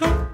Look.